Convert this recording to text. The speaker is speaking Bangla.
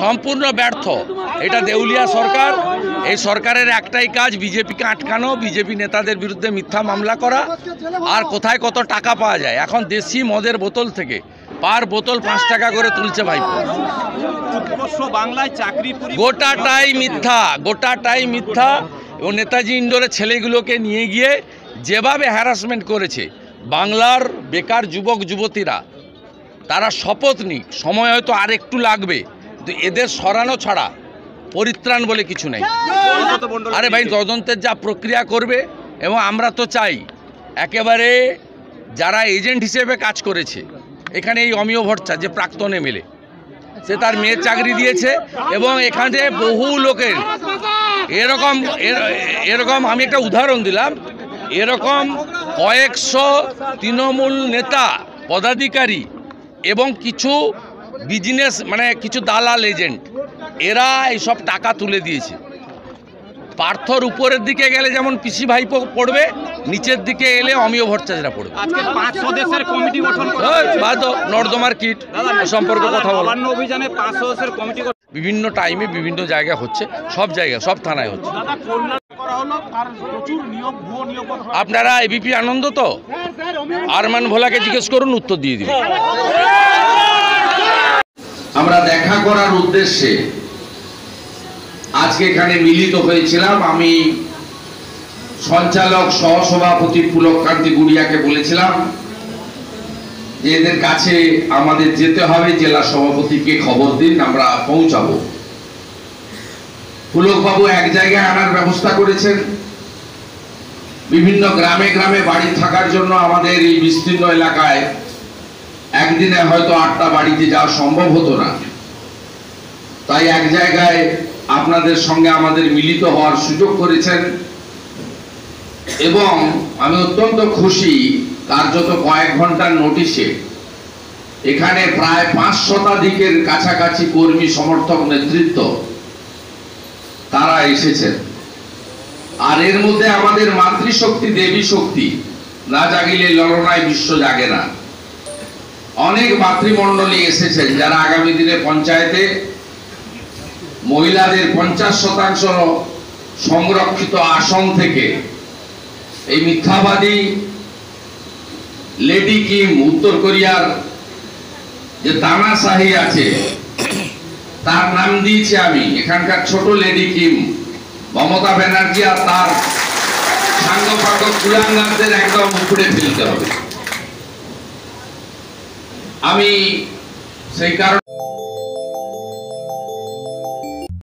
সম্পূর্ণ ব্যর্থ। এটা দেউলিয়া সরকার। এই সরকারের একটাই কাজ, বিজেপিকে আটকানো, বিজেপি নেতাদের বিরুদ্ধে মিথ্যা মামলা করা। আর কোথায় কত টাকা পাওয়া যায়? এখন দেশি মদের বোতল থেকে পার বোতল পাঁচ টাকা করে তুলছে ভাই গোটাটাই মিথ্যা গোটাটাই মিথ্যা। এবং নেতাজি ইন্ডোরে ছেলেগুলোকে নিয়ে গিয়ে যেভাবে হ্যারাসমেন্ট করেছে, বাংলার বেকার যুবক, যুবতীরা, তারা শপথ নিক। সময় হয়তো আর একটু লাগবে। এদের সরানো ছাড়া পরিত্রাণ বলে কিছু নেই। আরে ভাই, তদন্তের যা প্রক্রিয়া করবে এবং আমরা তো চাই একেবারে যারা এজেন্ট হিসেবে কাজ করেছে, এখানে এই অমিয় ভট্টা, যে প্রাক্তন এমএলএ সে তার মেয়ের চাকরি দিয়েছে এবং এখানে বহু লোকের, এরকম, এর- এরকম আমি একটা উদাহরণ দিলাম, এরকম কয়েকশো তৃণমূল নেতা, পদাধিকারী এবং কিছু বিজনেস মানে কিছু দালাল এজেন্ট এরা এইসব টাকা তুলে দিয়েছে। পার্থর উপরের দিকে গেলে যেমন পিসি ভাইপো পড়বে নিচের দিকে এলে অমিয় ভট্টাচার্যরা পড়বে। আজকে পাঁচ সদস্যের কমিটি গঠন নর্দমার কিট সম্পর্কে কথা বলো। অভিযানে পাঁচ সদস্যের কমিটি বিভিন্ন টাইমে বিভিন্ন জায়গায় হচ্ছে সব জায়গায় সব থানায় হচ্ছে। দাদা কল্যাণ করা হলো তার প্রচুর নিয়োগ ভুয়ো নিয়োগ করা হলো। আপনারা এবিপি আনন্দ তো? আরমান ভোলাকে জিজ্ঞেস করুন উত্তর দিয়ে দিন। আমরা দেখা করার উদ্দেশ্যে আজকে এখানে মিলিত হয়েছিলাম। আমি সঞ্চালক, সহসভাপতি পুলককান্তি গুড়িয়াকে বলেছিলাম যে এদের কাছে আমাদের যেতে হবে, জেলা সভাপতিকে খবর দিন, আমরা পৌঁছাবো। পুলকবাবু এক জায়গায় আনার ব্যবস্থা করেছেন। বিভিন্ন গ্রামে গ্রামে বাড়ি থাকার জন্য আমাদের এই বিস্তীর্ণ এলাকায় একদিনে হয়তো আটটা বাড়িতে যাওয়া সম্ভব হতো না। তাই এক জায়গায় আপনাদের সঙ্গে আমাদের মিলিত হওয়ার সুযোগ করেছেন এবং আমি অত্যন্ত খুশি, কার্যত কয়েক ঘণ্টার নোটিশে এখানে প্রায় পাঁচ শতাধিকের কাছাকাছি কর্মী সমর্থক নেতৃত্ব তারা এসেছেন। আর এর মধ্যে আমাদের মাতৃশক্তি দেবী শক্তি না জাগিলে ললনায় বিশ্ব জাগে না। অনেক মাতৃমণ্ডলী এসেছেন যারা আগামী দিনে পঞ্চায়েতে মহিলাদের পঞ্চাশ শতাংশ সংরক্ষিত আসন থেকে এই মিথ্যাবাদী লেডি কিম উত্তর কোরিয়ার যে তানাশাহি আছে, তার নাম দিয়েছি আমি। এখানকার ছোট লেডি কিম, মমতা ব্যানার্জি আর তার কুলাঙ্গারদের একদম উপরে ফেলতে হবে। আমি সেই কারণে